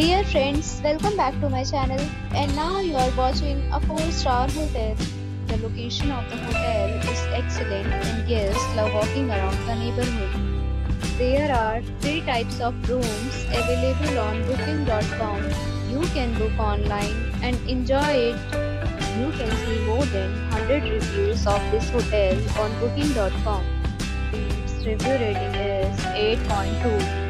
Dear friends, welcome back to my channel and now you are watching a 4-star hotel. The location of the hotel is excellent and guests love walking around the neighborhood. There are 3 types of rooms available on booking.com. You can book online and enjoy it. You can see more than 100 reviews of this hotel on booking.com. Its review rating is 8.2